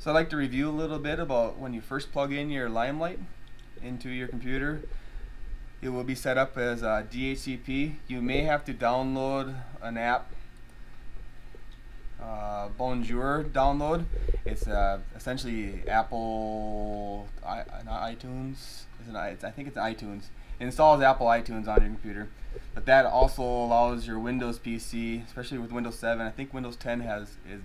So I'd like to review a little bit about when you first plug in your Limelight into your computer. It will be set up as a DHCP. You may have to download an app, uh, Bonjour download. It's uh, essentially Apple, I, not iTunes. It's an, it's, I think it's iTunes. It installs Apple iTunes on your computer, but that also allows your Windows PC, especially with Windows 7. I think Windows 10 has is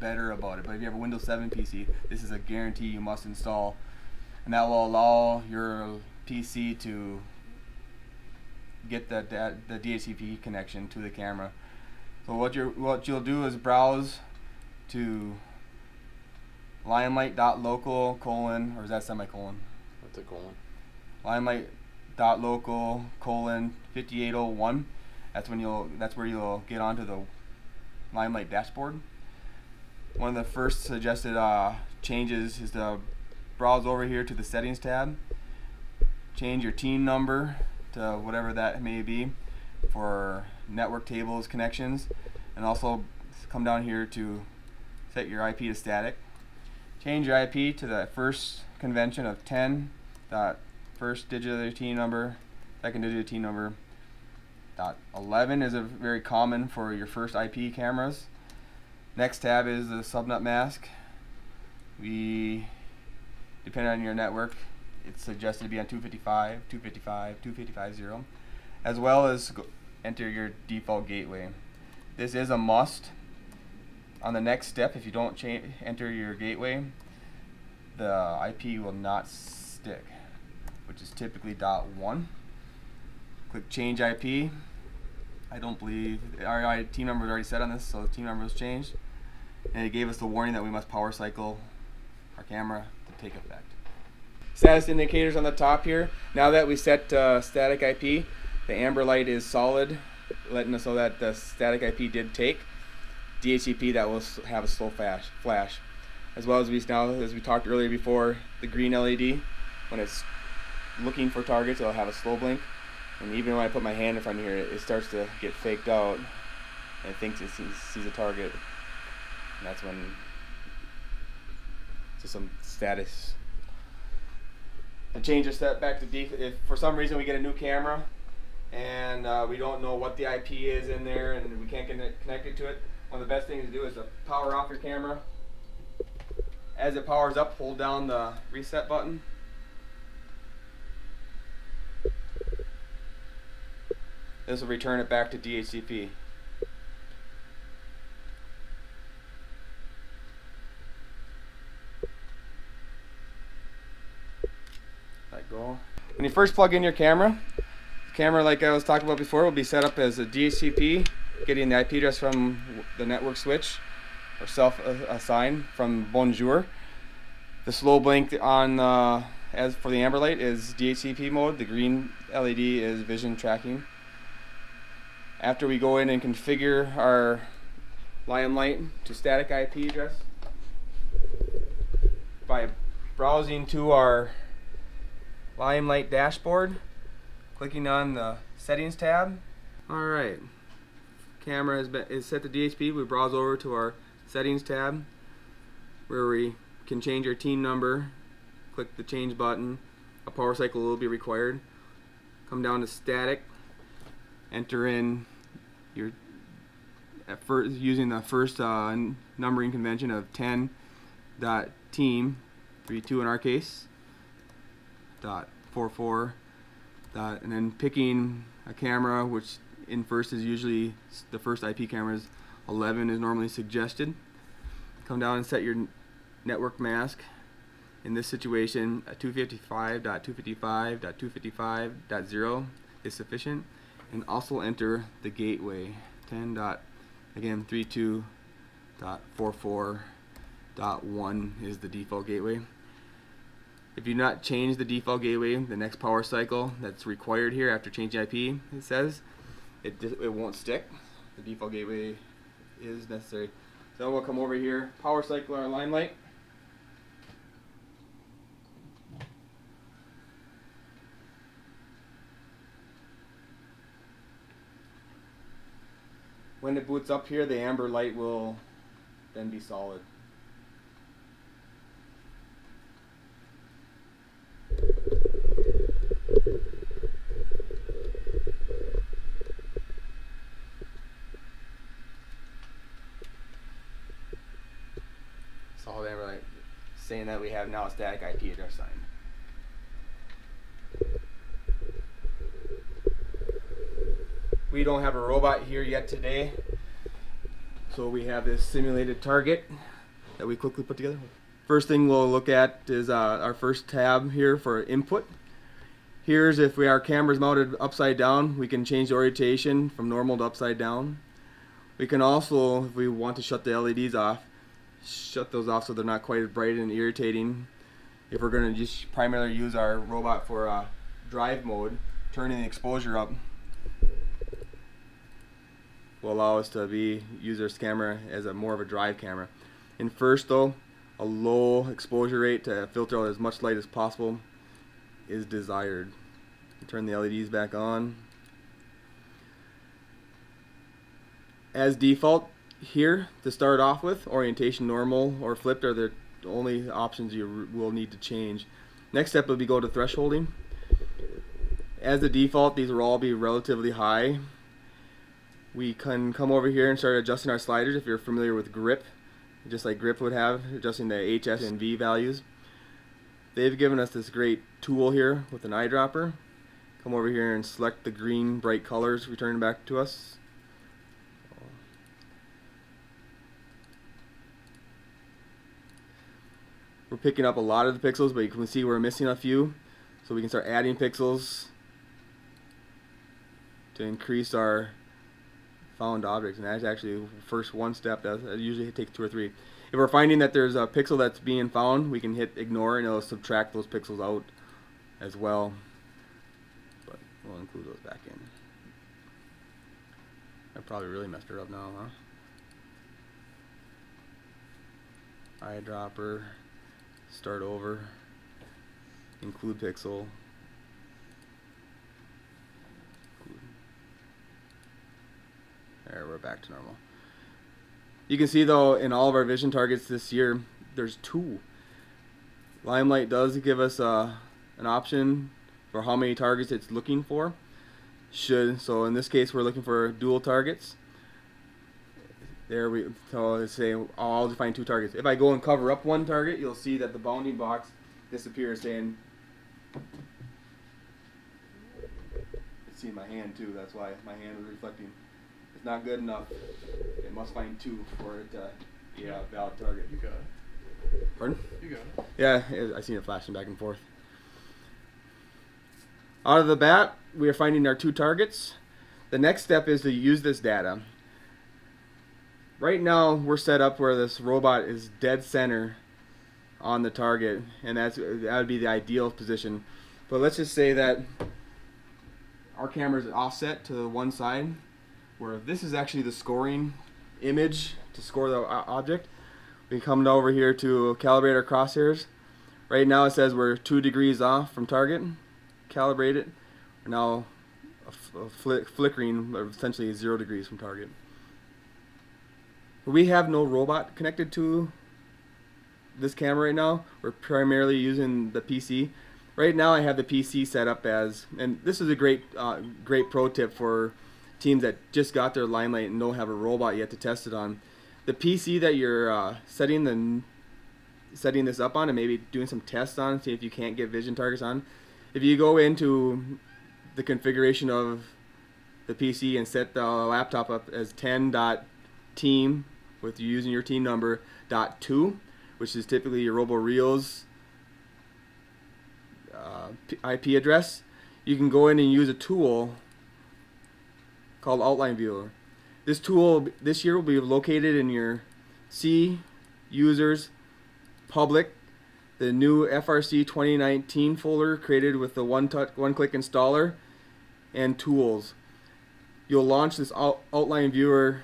better about it. But if you have a Windows 7 PC, this is a guarantee you must install, and that will allow your PC to get the the DHCP connection to the camera. So what you what you'll do is browse to limelight.local colon or is that semicolon? What's a colon? Limelight.local colon 5801. That's when you'll that's where you'll get onto the Limelight dashboard one of the first suggested uh, changes is to browse over here to the settings tab. Change your team number to whatever that may be for network tables connections and also come down here to set your IP to static. Change your IP to the first convention of 10 dot first digit of the team number second digit team number dot 11 is a very common for your first IP cameras Next tab is the subnet mask. We, depending on your network, it's suggested to be on 255, 255, 255.0, as well as enter your default gateway. This is a must. On the next step, if you don't change enter your gateway, the IP will not stick, which is typically dot one. Click change IP. I don't believe our team number is already set on this, so the team number was changed. And it gave us the warning that we must power cycle our camera to take effect. Status indicators on the top here. Now that we set uh, static IP, the amber light is solid, letting us know that the static IP did take. DHCP that will have a slow flash, flash. As well as we now, as we talked earlier before, the green LED, when it's looking for targets, it'll have a slow blink. And even when I put my hand in front of here, it starts to get faked out and thinks it sees, sees a target. And that's when to some status. To change the step back to def if for some reason we get a new camera and uh, we don't know what the IP is in there and we can't connect, connect it to it, one of the best things to do is to power off your camera. As it powers up, hold down the reset button This will return it back to DHCP. Let go. When you first plug in your camera, the camera like I was talking about before will be set up as a DHCP, getting the IP address from the network switch or self-assigned from Bonjour. The slow blink on uh, as for the amber light is DHCP mode. The green LED is vision tracking after we go in and configure our Limelight to static IP address by browsing to our Limelight dashboard, clicking on the settings tab. Alright, camera has been, is set to DHP. We browse over to our settings tab where we can change our team number, click the change button, a power cycle will be required. Come down to static, enter in your at first using the first uh, numbering convention of 10 dot team 32 in our case dot 44 dot and then picking a camera which in first is usually the first IP cameras 11 is normally suggested. Come down and set your network mask. In this situation a 255.255.255.0 is sufficient. And also enter the gateway 10 dot again 32 dot 44 dot 1 is the default gateway if you not change the default gateway the next power cycle that's required here after changing IP it says it, it won't stick. The default gateway is necessary. So we'll come over here power cycle our limelight when it boots up here, the amber light will then be solid. So then we're like now a static IP address sign. We don't have a robot here yet today. So we have this simulated target that we quickly put together. First thing we'll look at is uh, our first tab here for input. Here's if we our camera's mounted upside down, we can change the orientation from normal to upside down. We can also, if we want to shut the LEDs off, shut those off so they're not quite as bright and irritating. If we're going to just primarily use our robot for uh, drive mode, turning the exposure up will allow us to be use this camera as a more of a drive camera. In first though, a low exposure rate to filter out as much light as possible is desired. Turn the LEDs back on. As default here to start off with, orientation normal or flipped are the only options you will need to change. Next step will be go to thresholding. As the default, these will all be relatively high we can come over here and start adjusting our sliders if you're familiar with grip just like grip would have adjusting the HS and V values they've given us this great tool here with an eyedropper come over here and select the green bright colors returning back to us we're picking up a lot of the pixels but you can see we're missing a few so we can start adding pixels to increase our found objects, and that's actually the first one step. That usually takes two or three. If we're finding that there's a pixel that's being found, we can hit ignore, and it'll subtract those pixels out as well. But we'll include those back in. I probably really messed her up now, huh? Eyedropper, start over, include pixel, There, we're back to normal. You can see though in all of our vision targets this year, there's two. Limelight does give us uh, an option for how many targets it's looking for. Should so in this case we're looking for dual targets. There we so say I'll define two targets. If I go and cover up one target, you'll see that the bounding box disappears saying it's in my hand too, that's why my hand was reflecting It's not good enough. It must find two for it to be a valid target. You got it. Pardon? You got it. Yeah, I seen it flashing back and forth. Out of the bat, we are finding our two targets. The next step is to use this data. Right now, we're set up where this robot is dead center on the target, and that's that would be the ideal position. But let's just say that our camera is offset to the one side where this is actually the scoring image to score the object. We come over here to calibrate our crosshairs. Right now it says we're two degrees off from target. Calibrate it. We're now flick flickering, essentially zero degrees from target. We have no robot connected to this camera right now. We're primarily using the PC. Right now I have the PC set up as, and this is a great, uh, great pro tip for teams that just got their limelight and don't have a robot yet to test it on. The PC that you're uh, setting the setting this up on and maybe doing some tests on, see if you can't get vision targets on. If you go into the configuration of the PC and set the laptop up as 10.team with you using your team number dot two, which is typically your roboRIO's uh, IP address, you can go in and use a tool called Outline Viewer. This tool this year will be located in your C users public the new FRC 2019 folder created with the one touch one click installer and tools. You'll launch this out, outline viewer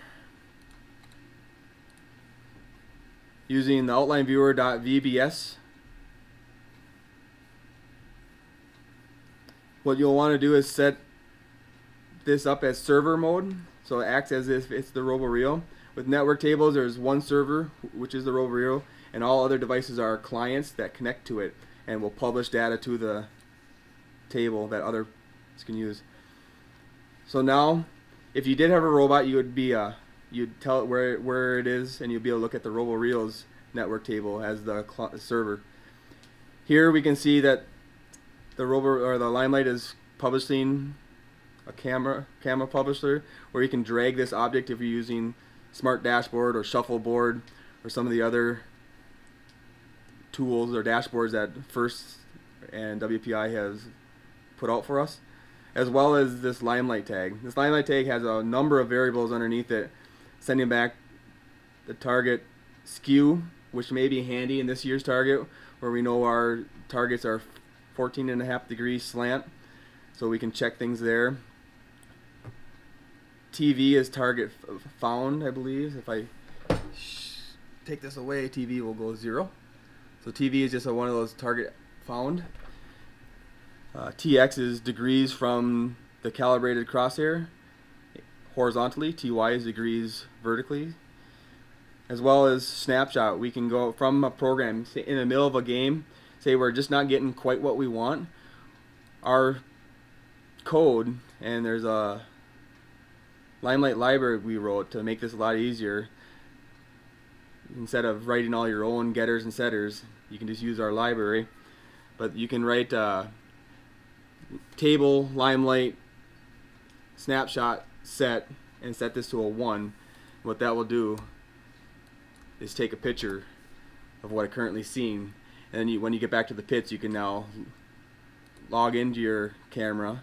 using the outline viewer.vbs. What you'll want to do is set this up as server mode, so it acts as if it's the roboRIO. With network tables, there's one server, which is the roboRIO, and all other devices are clients that connect to it and will publish data to the table that others can use. So now, if you did have a robot, you would be uh, you'd tell it where where it is, and you'd be able to look at the roboRIO's network table as the server. Here we can see that the rover or the Limelight is publishing a camera camera publisher where you can drag this object if you're using smart dashboard or shuffleboard or some of the other tools or dashboards that First and WPI has put out for us as well as this limelight tag. This limelight tag has a number of variables underneath it sending back the target skew which may be handy in this year's target where we know our targets are 14 and a half degrees slant so we can check things there TV is target found, I believe. If I take this away, TV will go zero. So TV is just a, one of those target found. Uh, TX is degrees from the calibrated crosshair horizontally. TY is degrees vertically. As well as snapshot, we can go from a program in the middle of a game, say we're just not getting quite what we want. Our code, and there's a Limelight library we wrote to make this a lot easier. Instead of writing all your own getters and setters, you can just use our library. But you can write uh, table, Limelight, snapshot, set, and set this to a 1. What that will do is take a picture of what I'm currently seeing. And then you, when you get back to the pits, you can now log into your camera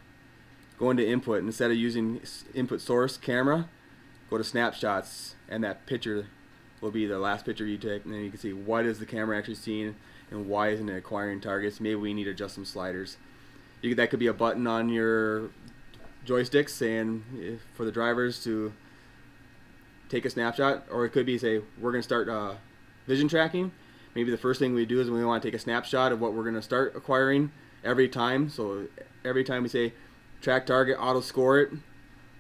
go into input instead of using input source camera go to snapshots and that picture will be the last picture you take and then you can see what is the camera actually seeing and why isn't it acquiring targets maybe we need to adjust some sliders you, that could be a button on your joysticks saying eh, for the drivers to take a snapshot or it could be say we're going to start uh, vision tracking maybe the first thing we do is we want to take a snapshot of what we're going to start acquiring every time so every time we say track target, auto score it.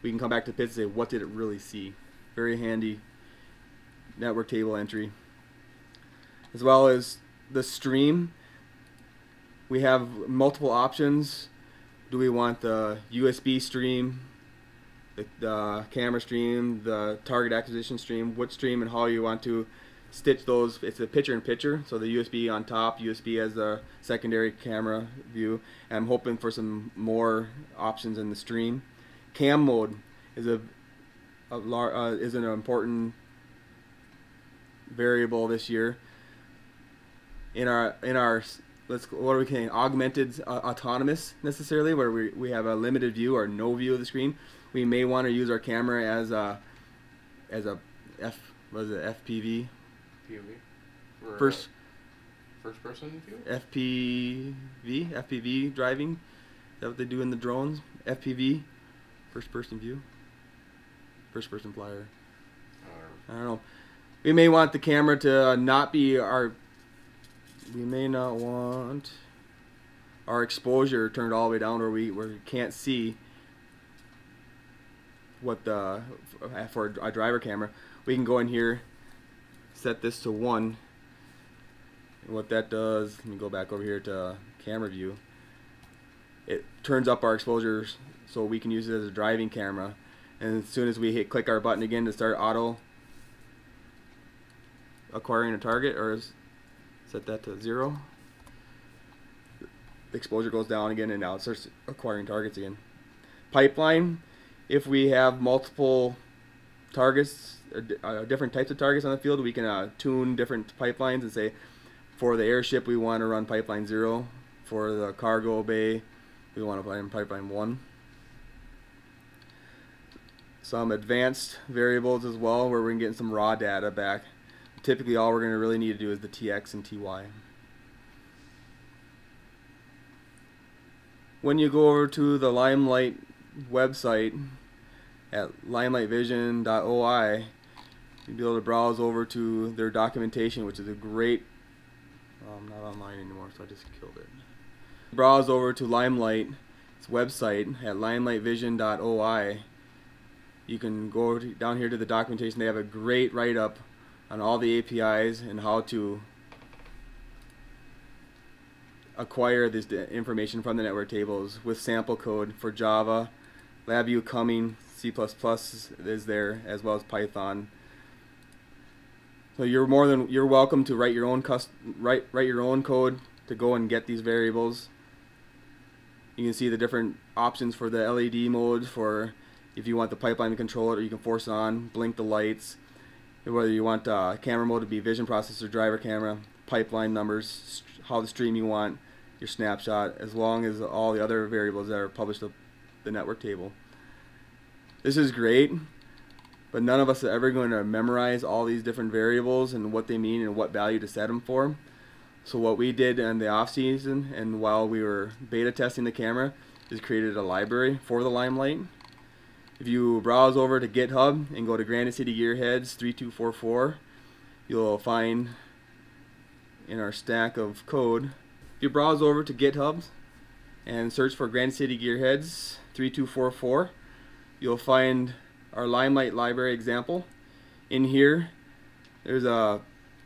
We can come back to the pits and say, what did it really see? Very handy network table entry. As well as the stream, we have multiple options. Do we want the USB stream, the, the camera stream, the target acquisition stream, what stream and how you want to stitch those. It's a picture in picture, so the USB on top, USB as the secondary camera view. And I'm hoping for some more options in the stream. Cam mode is a, a uh, is an important variable this year. In our in our let's what are we saying augmented uh, autonomous necessarily where we, we have a limited view or no view of the screen we may want to use our camera as a as a f was it fpv POV? First first person view? FPV, FPV driving. Is that what they do in the drones? FPV, first person view. First person flyer. I don't know. We may want the camera to not be our. We may not want our exposure turned all the way down where we where we can't see what the for a driver camera. We can go in here set this to 1 and what that does let me go back over here to camera view. It turns up our exposures so we can use it as a driving camera. And as soon as we hit click our button again to start auto acquiring a target or set that to zero exposure goes down again and now it starts acquiring targets again pipeline if we have multiple targets, uh, uh, different types of targets on the field, we can uh, tune different pipelines and say, for the airship, we want to run pipeline zero. For the cargo bay, we want to run pipeline one. Some advanced variables as well, where we can get some raw data back. Typically, all we're going to really need to do is the TX and TY. When you go over to the Limelight website, at limelightvision.oi, you'll be able to browse over to their documentation, which is a great. Well, I'm not online anymore, so I just killed it. Browse over to Limelight's website at limelightvision.oi. You can go down here to the documentation. They have a great write up on all the APIs and how to acquire this information from the network tables with sample code for Java, LabVIEW coming, C++ is there as well as Python. So you're more than you're welcome to write your own cust write write your own code to go and get these variables. You can see the different options for the LED mode for if you want the pipeline to control it or you can force it on, blink the lights, whether you want uh, camera mode to be vision processor, driver camera, pipeline numbers, how the stream you want, your snapshot, as long as all the other variables that are published to the network table. This is great, but none of us are ever going to memorize all these different variables and what they mean and what value to set them for. So what we did in the off season and while we were beta testing the camera is created a library for the Limelight. If you browse over to GitHub and go to Granite City Gearheads 3244, you'll find in our stack of code. If you browse over to GitHub and search for Granite City Gearheads 3244, you'll find our Limelight library example. In here, there's a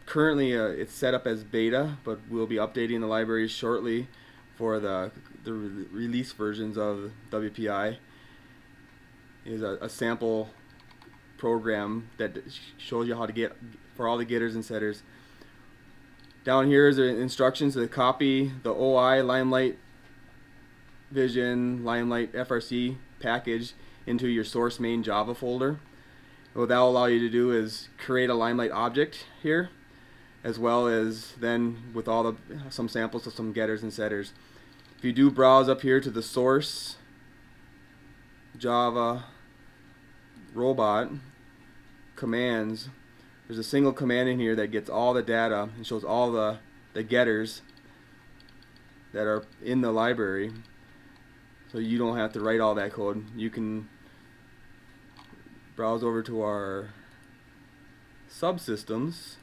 currently uh, it's set up as beta, but we'll be updating the library shortly for the the re release versions of WPI. Is a, a, sample program that shows you how to get for all the getters and setters. Down here is the instructions to copy the OI Limelight Vision Limelight FRC package into your source main Java folder. What that will allow you to do is create a Limelight object here as well as then with all the some samples of some getters and setters. If you do browse up here to the source Java robot commands, there's a single command in here that gets all the data and shows all the, the getters that are in the library. So you don't have to write all that code. You can browse over to our subsystems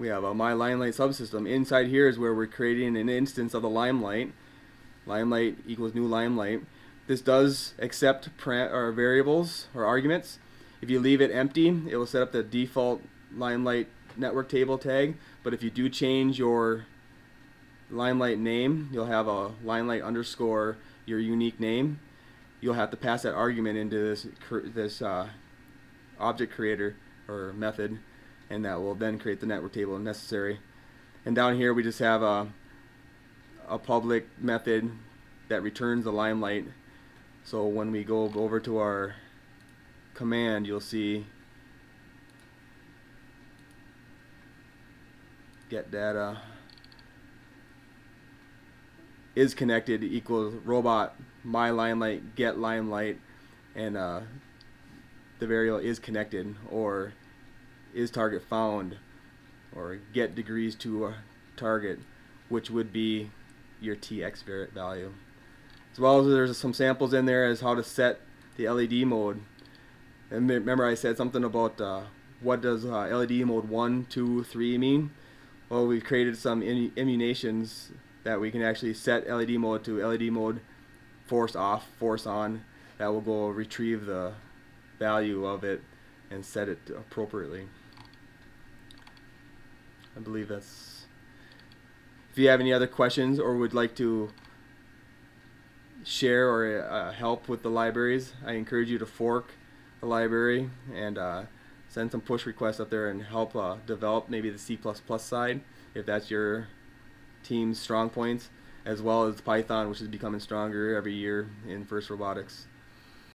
we have a My Limelight subsystem. Inside here is where we're creating an instance of the Limelight. Limelight equals new Limelight. This does accept or variables or arguments. If you leave it empty, it will set up the default Limelight network table tag. But if you do change your Limelight name, you'll have a Limelight underscore your unique name. You'll have to pass that argument into this this uh, object creator or method and that will then create the network table if necessary. And down here we just have a, a public method that returns the limelight. So when we go over to our command, you'll see get data is connected equals robot my limelight get limelight and uh, the variable is connected or is target found or get degrees to a target which would be your TX value as well as there's some samples in there as how to set the LED mode and remember I said something about uh, what does uh, LED mode 1, 2, 3 mean well we've created some emulations that we can actually set LED mode to LED mode force off force on that will go retrieve the value of it and set it appropriately I believe that's. If you have any other questions or would like to share or uh, help with the libraries, I encourage you to fork the library and uh, send some push requests up there and help uh, develop maybe the C++ side if that's your team's strong points, as well as Python, which is becoming stronger every year in FIRST Robotics.